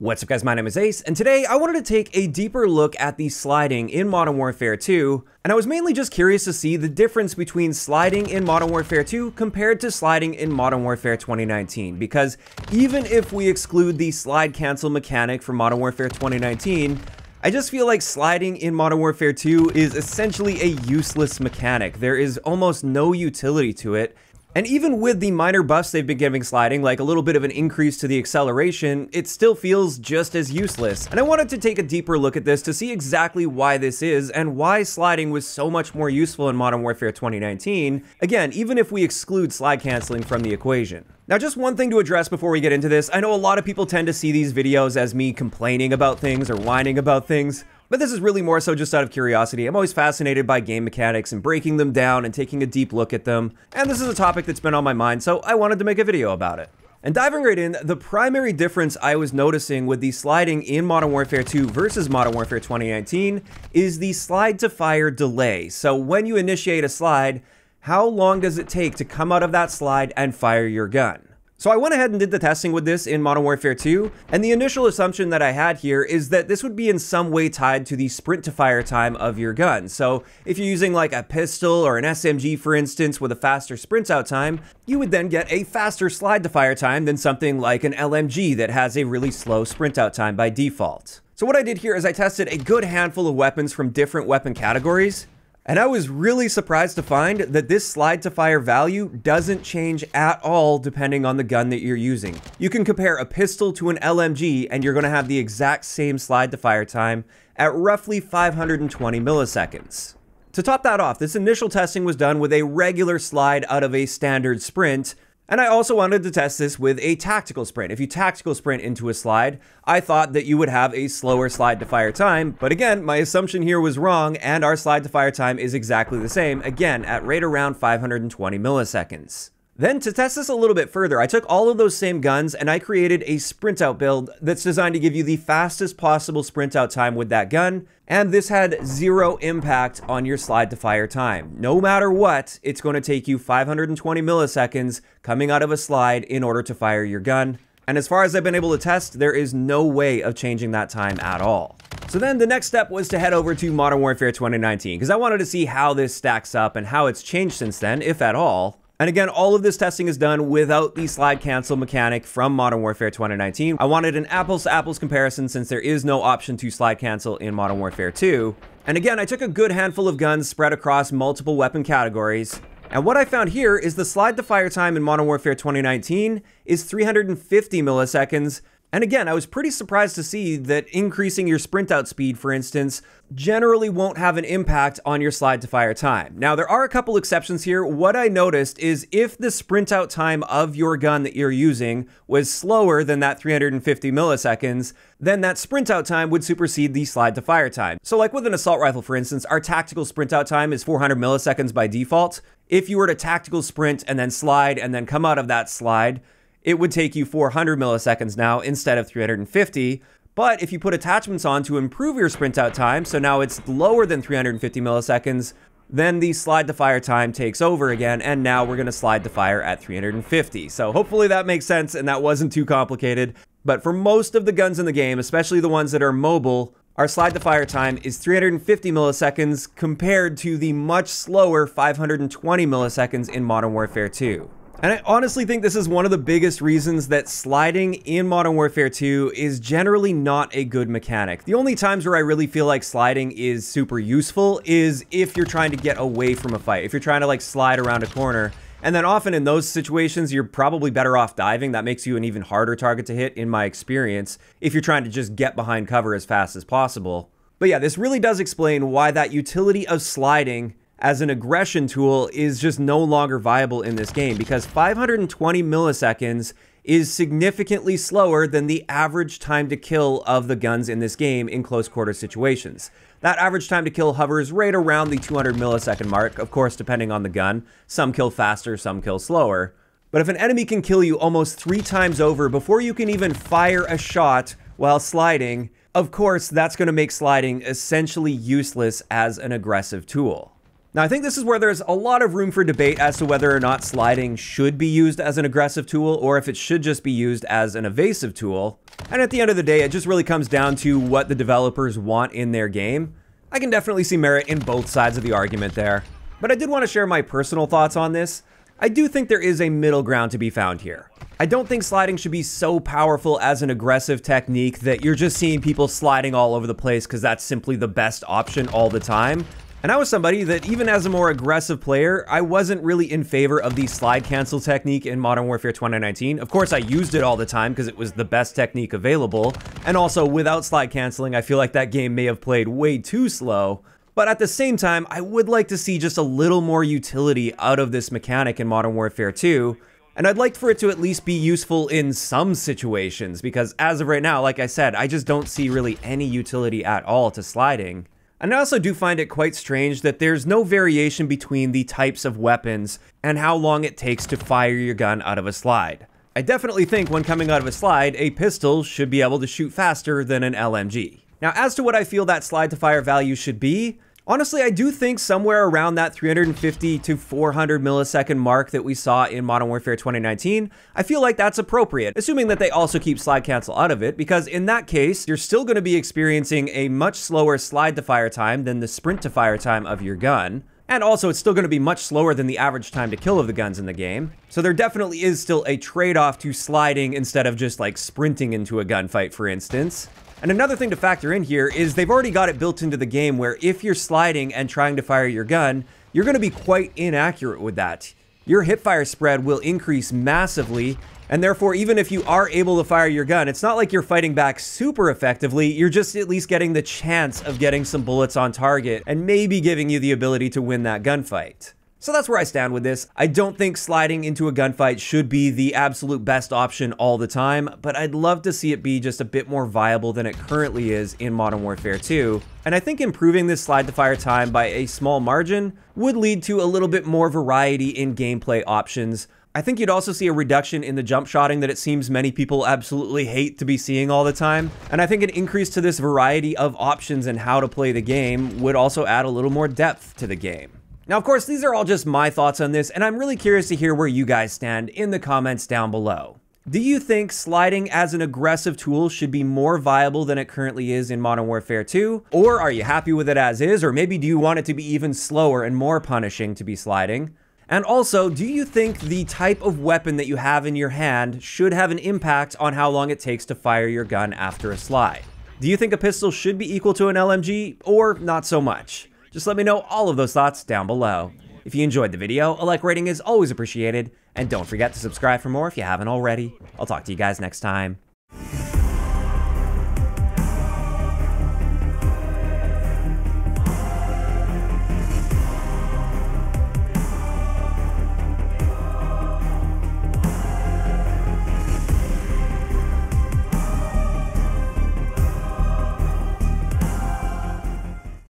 What's up guys, my name is Ace, and today I wanted to take a deeper look at the sliding in Modern Warfare 2, and I was mainly just curious to see the difference between sliding in Modern Warfare 2 compared to sliding in Modern Warfare 2019, because even if we exclude the slide cancel mechanic from Modern Warfare 2019, I just feel like sliding in Modern Warfare 2 is essentially a useless mechanic. There is almost no utility to it, and even with the minor buffs they've been giving sliding, like a little bit of an increase to the acceleration, it still feels just as useless. And I wanted to take a deeper look at this to see exactly why this is and why sliding was so much more useful in Modern Warfare 2019, again, even if we exclude slide canceling from the equation. Now, just one thing to address before we get into this. I know a lot of people tend to see these videos as me complaining about things or whining about things. But this is really more so just out of curiosity. I'm always fascinated by game mechanics and breaking them down and taking a deep look at them. And this is a topic that's been on my mind, so I wanted to make a video about it. And diving right in, the primary difference I was noticing with the sliding in Modern Warfare 2 versus Modern Warfare 2019 is the slide to fire delay. So when you initiate a slide, how long does it take to come out of that slide and fire your gun? So I went ahead and did the testing with this in Modern Warfare 2, and the initial assumption that I had here is that this would be in some way tied to the sprint to fire time of your gun. So if you're using like a pistol or an SMG for instance with a faster sprint out time, you would then get a faster slide to fire time than something like an LMG that has a really slow sprint out time by default. So what I did here is I tested a good handful of weapons from different weapon categories, and I was really surprised to find that this slide to fire value doesn't change at all depending on the gun that you're using. You can compare a pistol to an LMG and you're going to have the exact same slide to fire time at roughly 520 milliseconds. To top that off, this initial testing was done with a regular slide out of a standard sprint, and I also wanted to test this with a tactical sprint. If you tactical sprint into a slide, I thought that you would have a slower slide to fire time, but again, my assumption here was wrong, and our slide to fire time is exactly the same, again, at right around 520 milliseconds. Then to test this a little bit further, I took all of those same guns and I created a sprint out build that's designed to give you the fastest possible sprint out time with that gun. And this had zero impact on your slide to fire time. No matter what, it's going to take you 520 milliseconds coming out of a slide in order to fire your gun. And as far as I've been able to test, there is no way of changing that time at all. So then the next step was to head over to Modern Warfare 2019 because I wanted to see how this stacks up and how it's changed since then, if at all. And again, all of this testing is done without the slide cancel mechanic from Modern Warfare 2019. I wanted an apples to apples comparison since there is no option to slide cancel in Modern Warfare 2. And again, I took a good handful of guns spread across multiple weapon categories. And what I found here is the slide to fire time in Modern Warfare 2019 is 350 milliseconds, and again, I was pretty surprised to see that increasing your sprint out speed, for instance, generally won't have an impact on your slide to fire time. Now, there are a couple exceptions here. What I noticed is if the sprint out time of your gun that you're using was slower than that 350 milliseconds, then that sprint out time would supersede the slide to fire time. So like with an assault rifle, for instance, our tactical sprint out time is 400 milliseconds by default. If you were to tactical sprint and then slide and then come out of that slide, it would take you 400 milliseconds now instead of 350. But if you put attachments on to improve your sprint out time, so now it's lower than 350 milliseconds, then the slide to fire time takes over again, and now we're gonna slide to fire at 350. So hopefully that makes sense and that wasn't too complicated. But for most of the guns in the game, especially the ones that are mobile, our slide to fire time is 350 milliseconds compared to the much slower 520 milliseconds in Modern Warfare 2. And I honestly think this is one of the biggest reasons that sliding in Modern Warfare 2 is generally not a good mechanic. The only times where I really feel like sliding is super useful is if you're trying to get away from a fight. If you're trying to like slide around a corner. And then often in those situations, you're probably better off diving. That makes you an even harder target to hit in my experience if you're trying to just get behind cover as fast as possible. But yeah, this really does explain why that utility of sliding as an aggression tool is just no longer viable in this game because 520 milliseconds is significantly slower than the average time to kill of the guns in this game in close quarter situations. That average time to kill hovers right around the 200 millisecond mark, of course, depending on the gun. Some kill faster, some kill slower. But if an enemy can kill you almost three times over before you can even fire a shot while sliding, of course, that's going to make sliding essentially useless as an aggressive tool. Now, I think this is where there's a lot of room for debate as to whether or not sliding should be used as an aggressive tool or if it should just be used as an evasive tool. And at the end of the day, it just really comes down to what the developers want in their game. I can definitely see merit in both sides of the argument there. But I did want to share my personal thoughts on this. I do think there is a middle ground to be found here. I don't think sliding should be so powerful as an aggressive technique that you're just seeing people sliding all over the place because that's simply the best option all the time. And I was somebody that even as a more aggressive player, I wasn't really in favor of the slide cancel technique in Modern Warfare 2019. Of course, I used it all the time because it was the best technique available. And also, without slide canceling, I feel like that game may have played way too slow. But at the same time, I would like to see just a little more utility out of this mechanic in Modern Warfare 2, and I'd like for it to at least be useful in some situations, because as of right now, like I said, I just don't see really any utility at all to sliding. And I also do find it quite strange that there's no variation between the types of weapons and how long it takes to fire your gun out of a slide. I definitely think when coming out of a slide, a pistol should be able to shoot faster than an LMG. Now, as to what I feel that slide to fire value should be, Honestly, I do think somewhere around that 350 to 400 millisecond mark that we saw in Modern Warfare 2019, I feel like that's appropriate, assuming that they also keep slide cancel out of it, because in that case, you're still going to be experiencing a much slower slide to fire time than the sprint to fire time of your gun. And also, it's still going to be much slower than the average time to kill of the guns in the game. So there definitely is still a trade-off to sliding instead of just like sprinting into a gunfight, for instance. And another thing to factor in here is they've already got it built into the game where if you're sliding and trying to fire your gun, you're going to be quite inaccurate with that. Your hipfire spread will increase massively, and therefore even if you are able to fire your gun, it's not like you're fighting back super effectively, you're just at least getting the chance of getting some bullets on target and maybe giving you the ability to win that gunfight. So that's where I stand with this. I don't think sliding into a gunfight should be the absolute best option all the time, but I'd love to see it be just a bit more viable than it currently is in Modern Warfare 2. And I think improving this slide to fire time by a small margin would lead to a little bit more variety in gameplay options. I think you'd also see a reduction in the jump shotting that it seems many people absolutely hate to be seeing all the time. And I think an increase to this variety of options and how to play the game would also add a little more depth to the game. Now, of course, these are all just my thoughts on this, and I'm really curious to hear where you guys stand in the comments down below. Do you think sliding as an aggressive tool should be more viable than it currently is in Modern Warfare 2? Or are you happy with it as is? Or maybe do you want it to be even slower and more punishing to be sliding? And also, do you think the type of weapon that you have in your hand should have an impact on how long it takes to fire your gun after a slide? Do you think a pistol should be equal to an LMG, or not so much? Just let me know all of those thoughts down below. If you enjoyed the video, a like rating is always appreciated, and don't forget to subscribe for more if you haven't already. I'll talk to you guys next time.